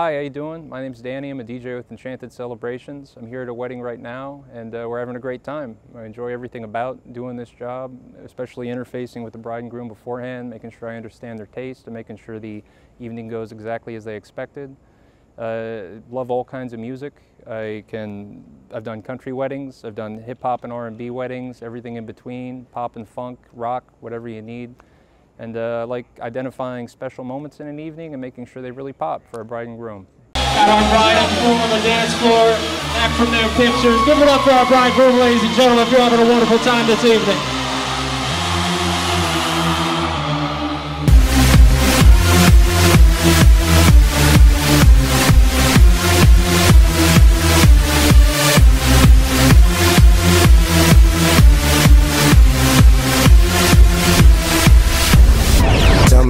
Hi, how you doing? My name's Danny. I'm a DJ with Enchanted Celebrations. I'm here at a wedding right now, and uh, we're having a great time. I enjoy everything about doing this job, especially interfacing with the bride and groom beforehand, making sure I understand their taste, and making sure the evening goes exactly as they expected. Uh, love all kinds of music. I can. I've done country weddings. I've done hip hop and R&B weddings. Everything in between, pop and funk, rock, whatever you need and uh, like identifying special moments in an evening and making sure they really pop for a bride and groom. Got our bride and groom on the dance floor, back from their pictures. Give it up for our bride and groom, ladies and gentlemen, if you're having a wonderful time this evening.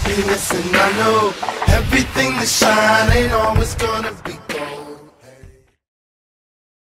Happiness, and I know everything that shine ain't always gonna be.